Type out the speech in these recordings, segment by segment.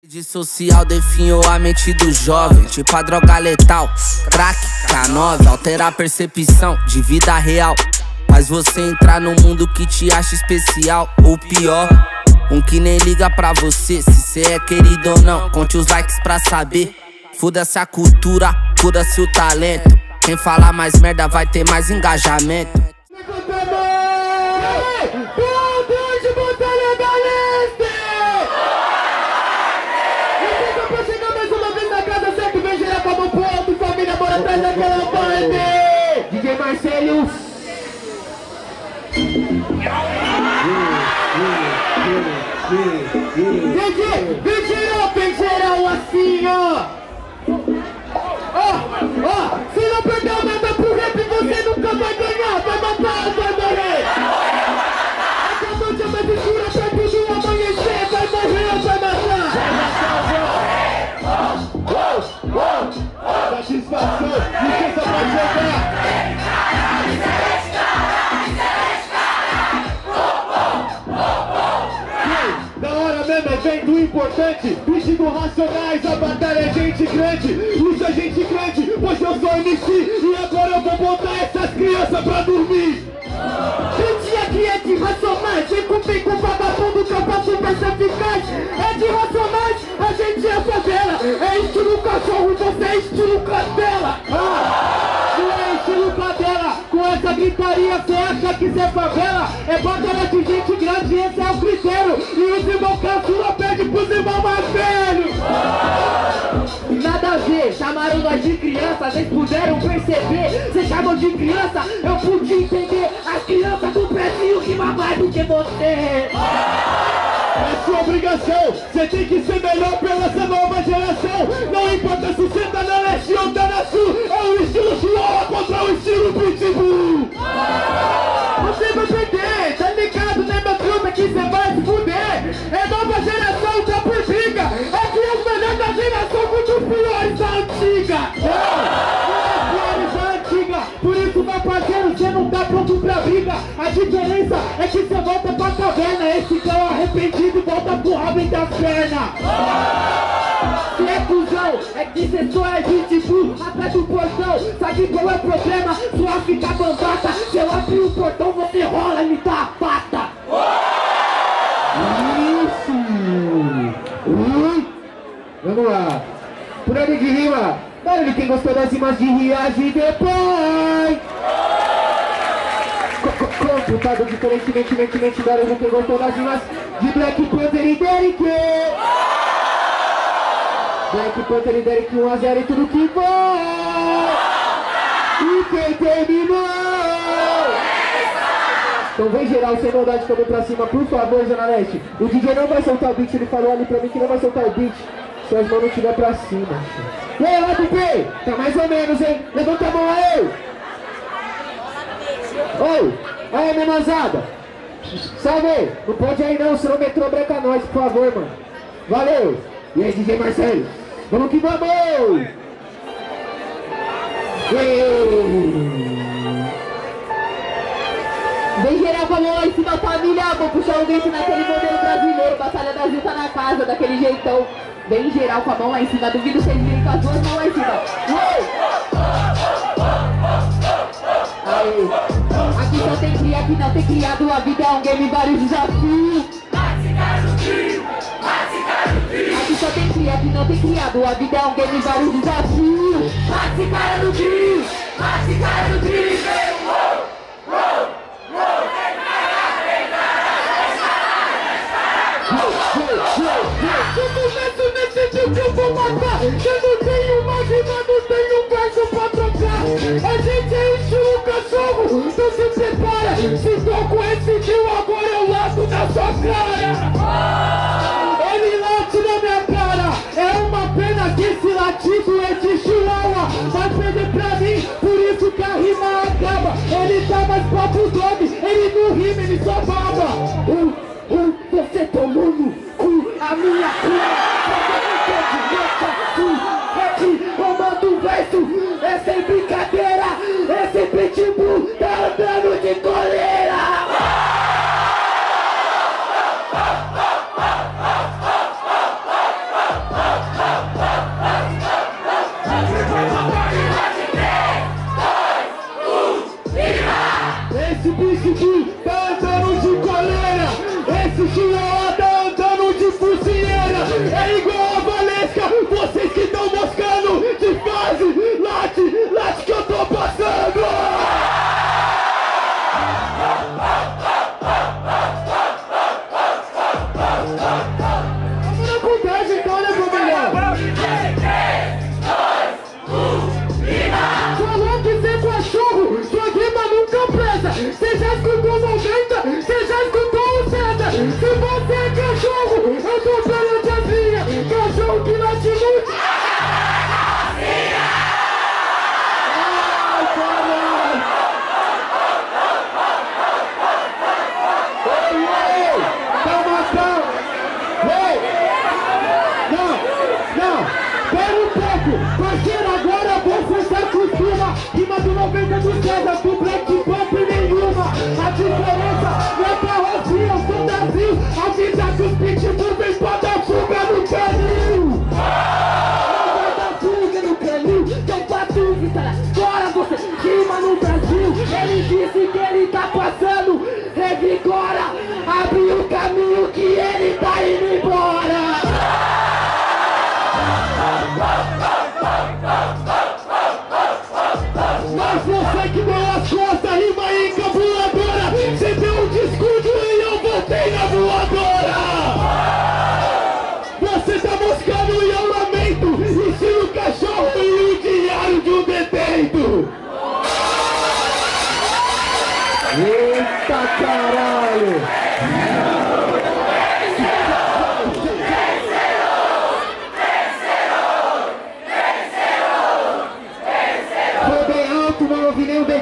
Rede social definhou a mente do jovem, tipo a droga letal, crack, K9, altera a percepção de vida real. Mas você entrar no mundo que te acha especial, ou pior, um que nem liga pra você, se cê é querido ou não. Conte os likes pra saber. Foda-se a cultura, foda-se o talento. Quem falar mais merda vai ter mais engajamento. Vem geral assim, ó! Ó, ó, se não perder nada pro rap, você nunca vai ganhar! É vendo importante Vestido racionais, a batalha é gente grande Usa gente grande, pois eu sou MC E agora eu vou botar essas crianças pra dormir. Gente aqui é de racionais cumprir com vagabundo que eu faço peça eficaz. É de racionais, a gente é favela. É estilo cachorro, você é estilo cadela. Ah, Não é estilo cadela Com essa gritaria cê acha que cê é favela? É batalha de gente grande, esse é o critério. E os irmãos caçula pros irmãos mais velhos. Nada a ver, chamaram nós de criança, vocês puderam perceber. Cê chamam de criança, eu pude entender. As crianças do Brasil rima mais do que você. É sua obrigação, você tem que ser melhor pela essa nova geração. Não importa se você tá na leste ou tá na sul É o estilo Chihuahua contra o estilo Pitbull A diferença é que você volta pra caverna Esse cão arrependido volta pro rabo entre as pernas. Se é cuzão, é que cê só é pitbull Atrás do portão, sabe qual é o problema? Sua fica bambata. Se eu abrir o portão, você rola e me dá a pata. Isso! Ui. Vamos lá. Por de rima? Barulho quem gostou das rimas de reage depois Computado diferentemente, mente, mente Barulho quem gostou das rimas de Black Panther e Derek Black Panther e Derek 1x0 e tudo que foi E quem terminou então vem geral, sem maldade, também pra cima, por favor, Zona Leste. O DJ não vai soltar o beat, ele falou ali pra mim que não vai soltar o beat. Se as mãos não estiver pra cima. E aí, lá, Pipi? Tá mais ou menos, hein? Levanta a mão aí! Oi! Aí, menozada! Salve! Não pode aí não, senão o metrô breca nós, por favor, mano. Valeu! E aí, DJ Marcelo? Vamos que vamos! Vem geral com a mão lá em cima, família. Vou puxar o beat naquele modelo brasileiro. Batalha Brasil tá na casa, daquele jeitão. Vem geral com a mão lá em cima. Duvido vocês virem com as duas mãos lá em cima. Uou! Aí. Só tem cria, aqui não tem criado. A vida é um game, vários desafios. Aqui só tem cria, aqui não tem criado. A vida é um game, vários desafios. Mate cara do trio, mate cara do trio. Eu começo nesse dia que ele não rima, ele ah, ah.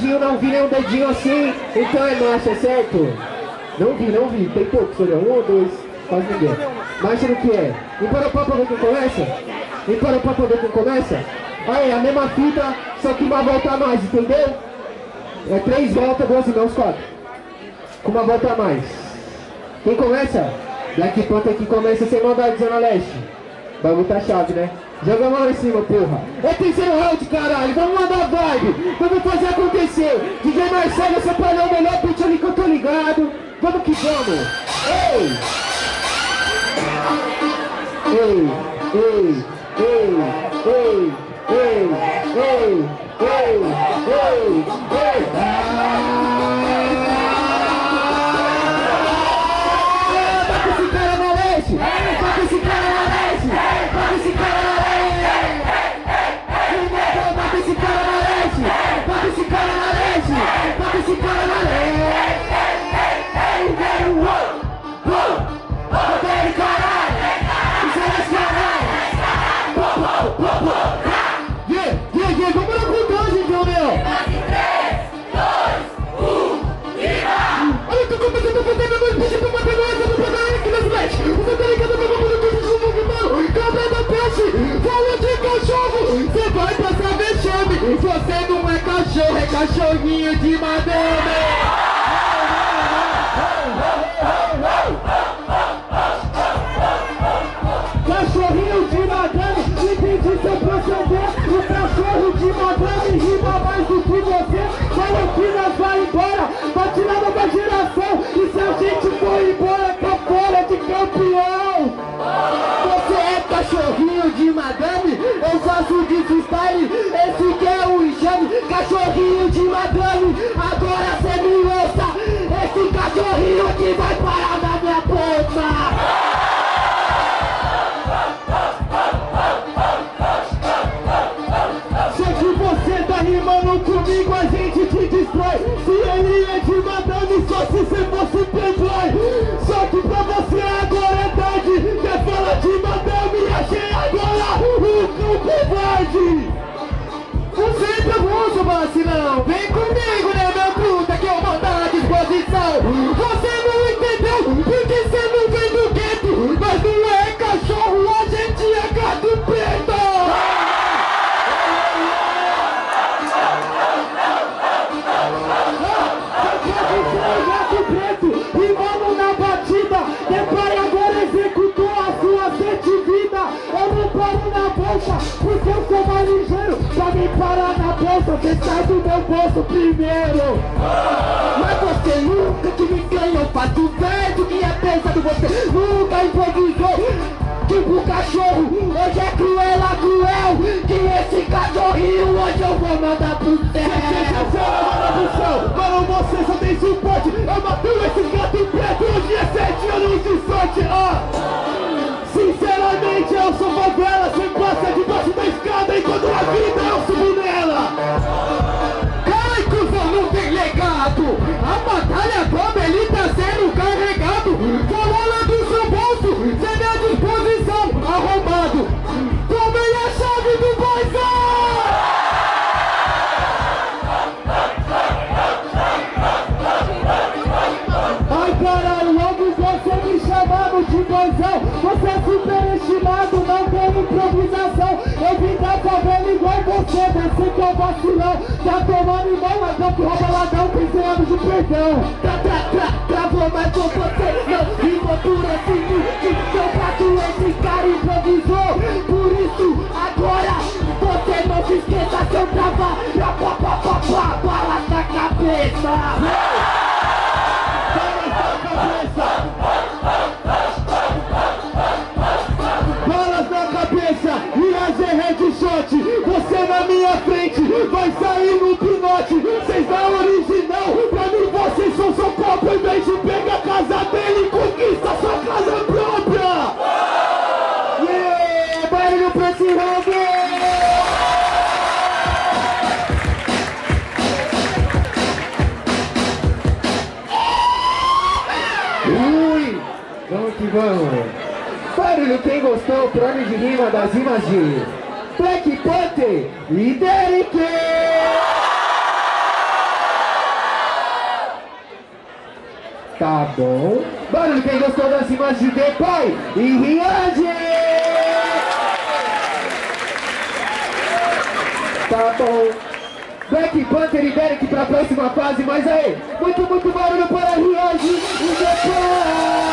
Dedinho, não vi nem um dedinho assim, então é marcha, certo? Não vi, não vi, tem poucos, olha, um ou dois, quase ninguém. Marcha no que é? Emparapá pra ver quem começa? Emparapá pra ver quem começa? Aí, a mesma fita, só que uma volta a mais, entendeu? É três voltas, duas mãos, quatro. Com uma volta a mais. Quem começa? Black Panther que começa sem maldade, Zona Leste. Bagulho tá chave, né? Joga a mão em cima, porra. É terceiro round, caralho. Vamos mandar vibe. Vamos fazer acontecer. DJ Marcelo separou o melhor beat ali que eu tô ligado. Vamos que vamos. Ei, ei, ei, ei, ei, cachorro, é cachorrinho de madame. Cachorrinho de madame, entendi seu proceder. O cachorro de madame rima mais do que você. Nós vai embora, tirar nova geração. E se a gente for embora, tá fora de campeão. Você é cachorrinho de madame, eu faço de freestyle Esse nunca improvisou. Tipo cachorro, hoje é cruela, cruel Que esse cachorrinho hoje eu vou mandar pro céu Mano, você só tem suporte Eu matei esse gato preto, hoje é sete anos de sorte ah. Sinceramente eu sou favela Você paizão é, Você é superestimado, não tem improvisação. Eu vim da favela igual você, você que é o vacilão. Tá tomando mas não que rouba ladrão, tem 100 anos de perdão Tra, tra, tra, travou, mas com você não Rima por esse beat, seu prato esse cara improvisou. Por isso, agora, você não se esqueça se eu travar Já pá, pá, pá, pá, bala na cabeça. Casa dele, conquista sua casa própria Yeah, barulho pra esse Robin Ui, vamos que vamos. Barulho quem gostou, prone de rima das rimas de Black Panther e. Tá bom. Barulho quem gostou das rimas de Depay e Riad. Tá bom. Black Panther e Derek pra próxima fase, mas aí, muito, muito barulho para Riad e Depay.